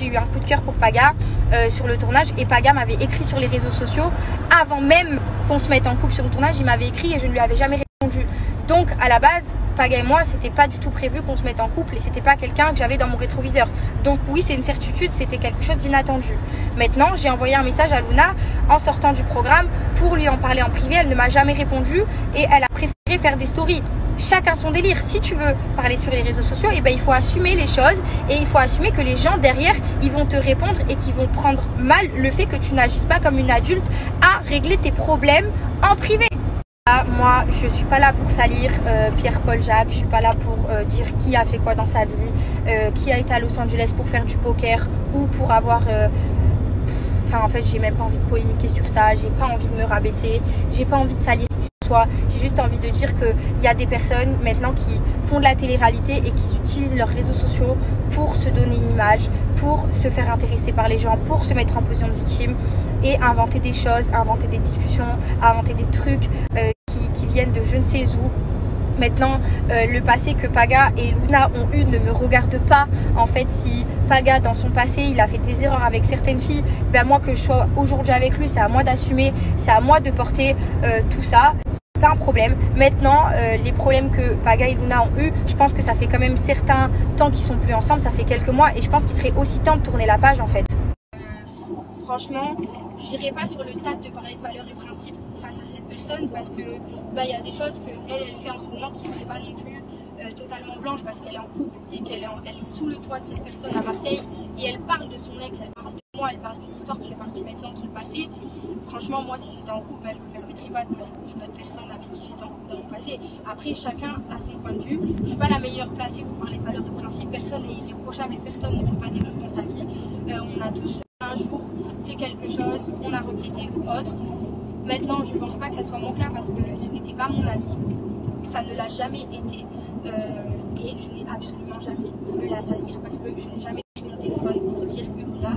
j'ai eu un coup de cœur pour Paga euh, sur le tournage et Paga m'avait écrit sur les réseaux sociaux avant même qu'on se mette en couple sur le tournage, il m'avait écrit et je ne lui avais jamais répondu. Donc à la base, Paga et moi, c'était pas du tout prévu qu'on se mette en couple et c'était pas quelqu'un que j'avais dans mon rétroviseur. Donc oui, c'est une certitude, c'était quelque chose d'inattendu. Maintenant, j'ai envoyé un message à Luna en sortant du programme pour lui en parler en privé. Elle ne m'a jamais répondu et elle a préféré faire des stories chacun son délire. Si tu veux parler sur les réseaux sociaux, eh ben, il faut assumer les choses et il faut assumer que les gens derrière, ils vont te répondre et qu'ils vont prendre mal le fait que tu n'agisses pas comme une adulte à régler tes problèmes en privé. moi, je suis pas là pour salir euh, Pierre-Paul Jacques, je suis pas là pour euh, dire qui a fait quoi dans sa vie, euh, qui a été à Los Angeles pour faire du poker ou pour avoir Enfin, en fait, j'ai même pas envie de polémiquer sur ça, j'ai pas envie de me rabaisser, j'ai pas envie de salir j'ai juste envie de dire qu'il y a des personnes maintenant qui font de la télé-réalité et qui utilisent leurs réseaux sociaux pour se donner une image, pour se faire intéresser par les gens, pour se mettre en position de victime et inventer des choses, inventer des discussions, inventer des trucs euh, qui, viennent de je ne sais où. Maintenant, euh, le passé que Paga et Luna ont eu ne me regarde pas. En fait, si Paga, dans son passé, il a fait des erreurs avec certaines filles, ben moi que je sois aujourd'hui avec lui, c'est à moi d'assumer, c'est à moi de porter euh, tout ça pas un problème. Maintenant, euh, les problèmes que Paga et Luna ont eu, je pense que ça fait quand même certains temps qu'ils sont plus ensemble, ça fait quelques mois, et je pense qu'il serait aussi temps de tourner la page en fait. Euh, franchement, j'irai pas sur le stade de parler de valeurs et principes face à cette personne parce que bah il y a des choses que elle, fait en ce moment qui seraient pas non plus euh, totalement blanches parce qu'elle est en couple et qu'elle est, sous le toit de cette personne à Marseille et elle parle de son ex, elle parle elle parle d'une histoire qui fait partie maintenant de son passé. Franchement, moi, si j'étais en couple, ben, je ne me pas de personne avec qui en couple dans mon passé. Après, chacun a son point de vue. Je suis pas la meilleure placée pour parler de valeurs et principes. Personne n'est irréprochable et personne ne fait pas d'erreur dans sa vie. Euh, on a tous un jour fait quelque chose qu'on a regretté ou autre. Maintenant, je ne pense pas que ce soit mon cas parce que ce n'était pas mon ami. Ça ne l'a jamais été. Euh, et je n'ai absolument jamais voulu la salir parce que je n'ai jamais pris mon téléphone pour dire que Luna